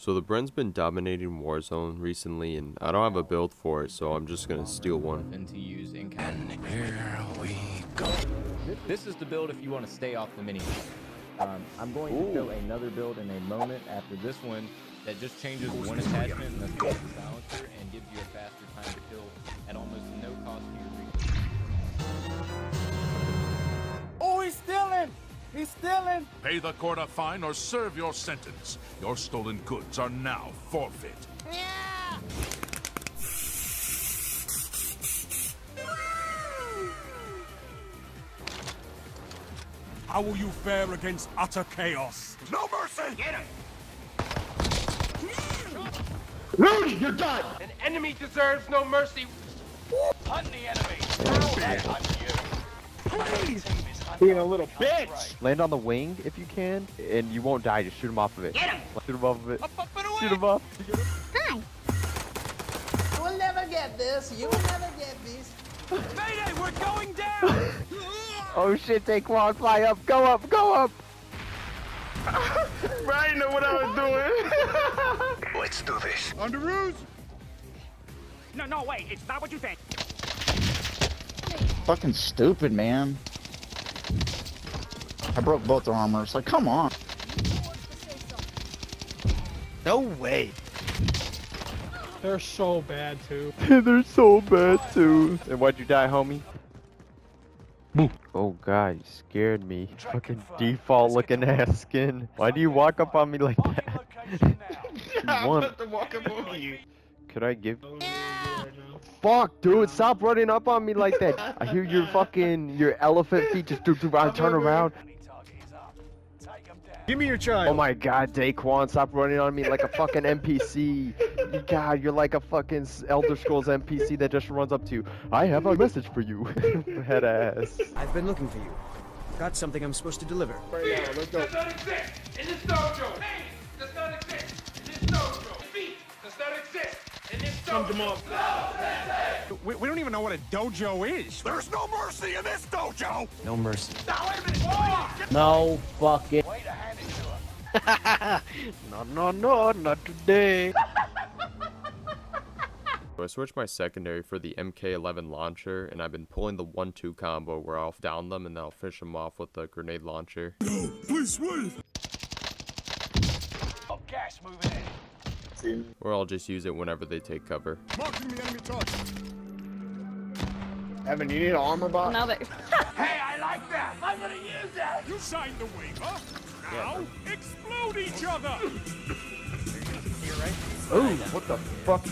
So the Bren's been dominating Warzone recently, and I don't have a build for it, so I'm just gonna steal one. And to use And here we go. This is the build if you want to stay off the mini. Um, I'm going to show another build in a moment after this one that just changes one attachment and the silencer and gives you a faster time to kill at almost no cost to your he's stealing! He's stealing! Pay the court a fine or serve your sentence. Your stolen goods are now forfeit. How will you fare against utter chaos? No mercy! Get him! Rudy, you're done! An enemy deserves no mercy! Hunt the enemy! Please! Being a little bitch! Land on the wing if you can, and you won't die. Just shoot him off of it. Get him! Shoot him off of it. Up, up, and away! Shoot him off. Hi. You will never get this. You will never get this. Mayday, we're going down! Oh shit, Daquan, fly up. Go up, go up. I didn't know what I was doing. Let's do this. On the ruse! No, no, wait, it's not what you think. Fucking stupid, man. I broke both their armors. Like, come on. No way. They're so bad too. They're so bad too. And why'd you die, homie? Oh god, you scared me. Fucking default looking ass skin. Why do you walk up on me like that? I'm want- about to walk up over you. Could I give? Oh, Fuck, dude, stop running up on me like that. I hear your fucking your elephant feet just do do. I turn around. Give me your child. Oh my god, Daquan, stop running on me like a fucking NPC. God, you're like a fucking Elder Scrolls NPC that just runs up to you. I have a message for you. Head ass. I've been looking for you. Got something I'm supposed to deliver. Does not exist in this dojo! Pain does not exist in this dojo! In this dojo! We, we don't even know what a dojo is. There's no mercy in this dojo! No mercy. Now, wait a minute! Oh! No fucking. Way to hand it to him! No, no, no, not today. So I switched my secondary for the MK11 launcher, and I've been pulling the 1-2 combo where I'll down them and then I'll fish them off with the grenade launcher. No, Please wait! In! Or I'll just use it whenever they take cover. Marking the enemy target. Evan, you need an armor box? Now that Hey, I like that! I'm gonna use that! You signed the waiver. Now, explode each other. Ooh, what the fuck?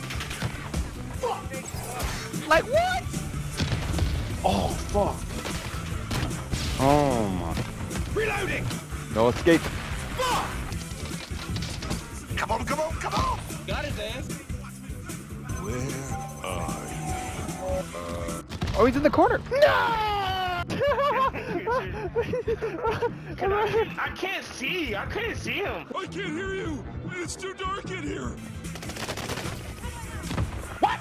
Like what? Oh fuck. Oh my. Reloading! No escape. Come on, come on, come on! Got his ass! Where are Oh, he's in the corner. No! I can't see. I couldn't see him. I can't hear you! It's too dark in here! What?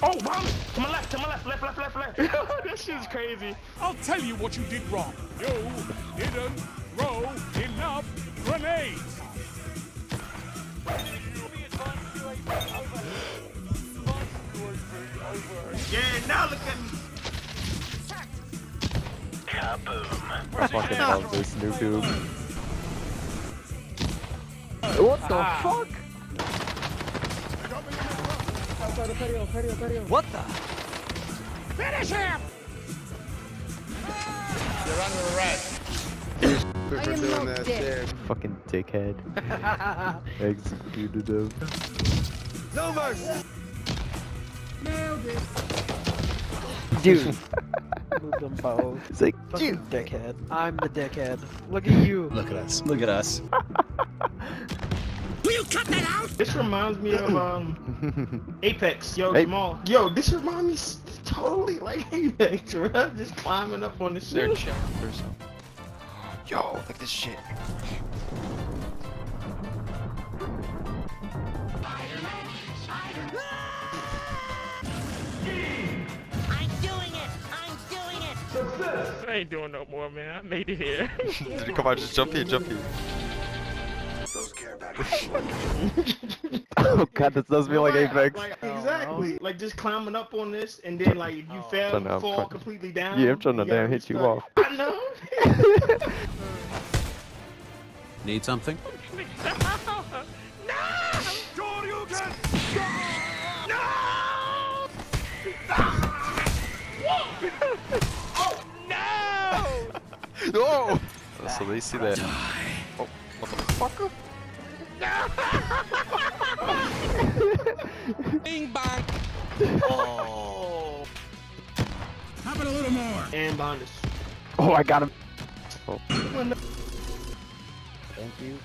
Oh, mommy. To my left, to my left, left, left, left, left. this shit's crazy. I'll tell you what you did wrong. You didn't throw enough grenades. Yeah, now look at me. I fucking love this new dude. What the ah. fuck? What the? Finish him! You're under arrest. I am no dick. Fucking dickhead. Executed him. No mercy. Dude. Moved them both. It's like, Fucking dude. dickhead. I'm the dickhead. Look at you. Look at us. Look at us. Will you cut that out? This reminds me of um Apex. Yo, Hey. Jamal. Yo, this reminds me totally like Apex, bro. Just climbing up on the They're shit. chilling. They're so. Yo, look at this shit. I'm doing it. I'm doing it. I ain't doing no more, man. I made it here. Come on, just jump here, jump here. Those kids oh god, this does feel like Apex. Like, exactly. Oh. Like just climbing up on this, and then like if you oh. fail, So now fall trying- completely down. Yeah, I'm trying to you gotta damn hit you off. I know. Need something? No! No! Oh! So they see that. Oh, motherfucker. Bing bang! Oh. Have it a little more. And bondage. Oh, I got him. Oh. Thank you.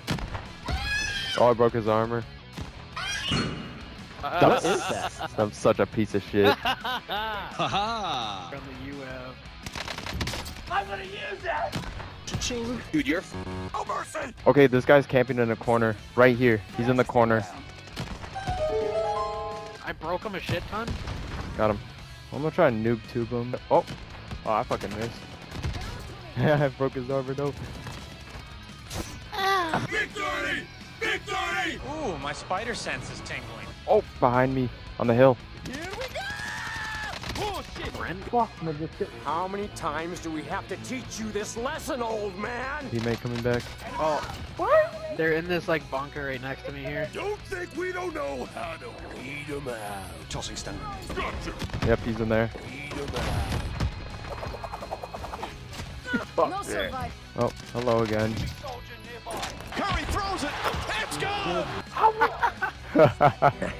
oh, I broke his armor. What is that? I'm such a piece of shit. Haha! From the UF. I'm gonna use that! Dude, you're No mercy. Okay, this guy's camping in a corner. Right here. He's in the corner. I broke him a shit ton. Got him. I'm gonna try and noob tube him. Oh. Oh, I fucking missed. I broke his armor though. Ah. Victory! Victory! Ooh, my spider sense is tingling. Oh, behind me. On the hill. Here we go! Oh, shit. Fuck, How many times do we have to teach you this lesson, old man? Teammate coming back. Oh. They're in this like bunker right next to me here. Don't think we don't know how to weed 'em out. tossing stun. Gotcha. Yep, he's in there. Weed 'em out. No survive. Oh, hello again. Curry throws it. Let's go.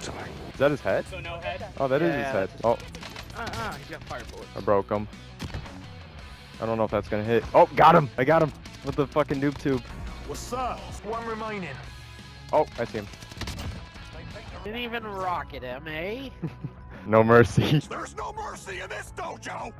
Is that his head? So no head? Oh, that is Yeah. his head. Oh, uh-uh, he's got fire. I broke him. I don't know if that's gonna hit. Oh, got him! I got him! With the fucking noob tube. What's up? One remaining. Oh, I see him. Didn't even rocket him, eh? No mercy. There's no mercy in this dojo.